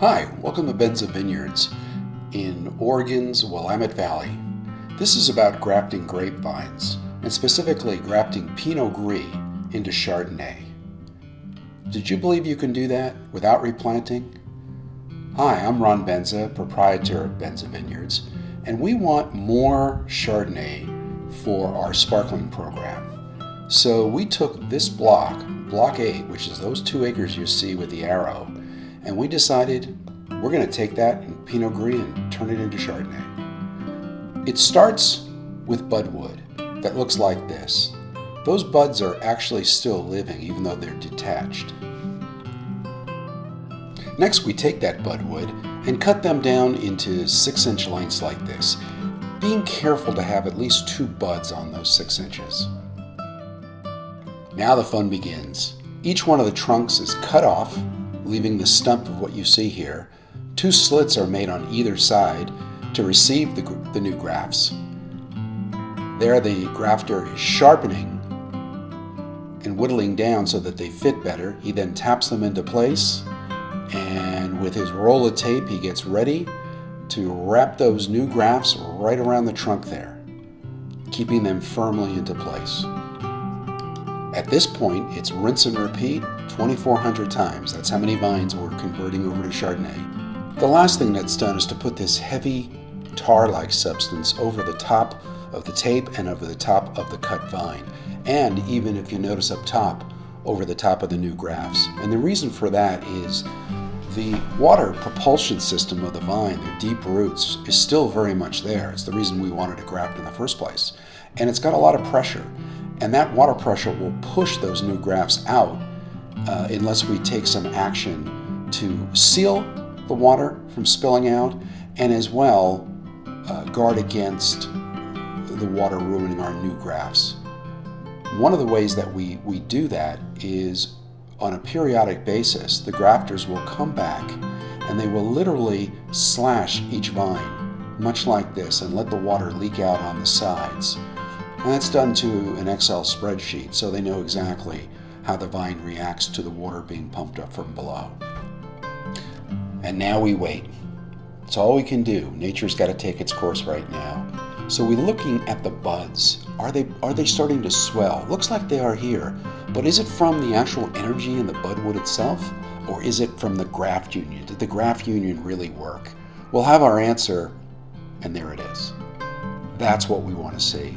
Hi, welcome to Benza Vineyards in Oregon's Willamette Valley. This is about grafting grapevines, and specifically grafting Pinot Gris into Chardonnay. Did you believe you can do that without replanting? Hi, I'm Ron Benza, proprietor of Benza Vineyards, and we want more Chardonnay for our sparkling program. So we took this block, block 8, which is those two acres you see with the arrow, and we decided we're going to take that in Pinot Gris and turn it into Chardonnay. It starts with budwood that looks like this. Those buds are actually still living even though they're detached. Next we take that budwood and cut them down into 6 inch lengths like this, being careful to have at least two buds on those 6 inches. Now the fun begins. Each one of the trunks is cut off, leaving the stump of what you see here. Two slits are made on either side to receive the, the new grafts. There the grafter is sharpening and whittling down so that they fit better. He then taps them into place and with his roll of tape he gets ready to wrap those new grafts right around the trunk there, keeping them firmly into place. At this point, it's rinse and repeat 2,400 times. That's how many vines we're converting over to Chardonnay. The last thing that's done is to put this heavy tar-like substance over the top of the tape and over the top of the cut vine. And even if you notice up top, over the top of the new grafts. And the reason for that is the water propulsion system of the vine, their deep roots, is still very much there. It's the reason we wanted to graft in the first place. And it's got a lot of pressure. And that water pressure will push those new grafts out uh, unless we take some action to seal the water from spilling out and as well uh, guard against the water ruining our new grafts. One of the ways that we, we do that is on a periodic basis, the grafters will come back and they will literally slash each vine, much like this, and let the water leak out on the sides. That's done to an Excel spreadsheet so they know exactly how the vine reacts to the water being pumped up from below. And now we wait. It's all we can do. Nature's got to take its course right now. So we're looking at the buds. Are they are they starting to swell? Looks like they are here. But is it from the actual energy in the budwood itself? Or is it from the graft union? Did the graft union really work? We'll have our answer, and there it is. That's what we want to see.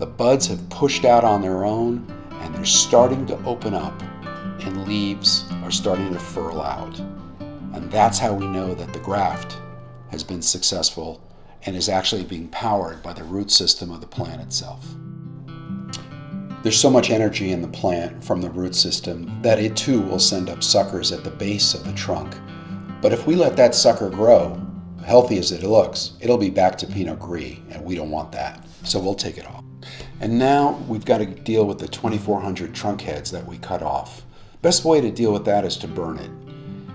The buds have pushed out on their own and they're starting to open up and leaves are starting to furl out. And that's how we know that the graft has been successful and is actually being powered by the root system of the plant itself. There's so much energy in the plant from the root system that it too will send up suckers at the base of the trunk. But if we let that sucker grow, healthy as it looks, it'll be back to Pinot Gris, and we don't want that. So we'll take it off. And now we've got to deal with the 2400 trunk heads that we cut off. Best way to deal with that is to burn it.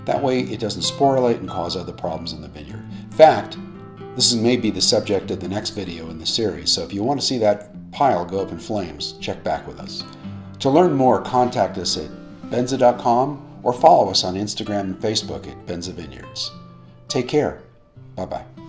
That way it doesn't sporulate and cause other problems in the vineyard. In fact, this is maybe the subject of the next video in the series, so if you want to see that pile go up in flames, check back with us. To learn more, contact us at benza.com or follow us on Instagram and Facebook at Benza Vineyards. Take care. Bye bye.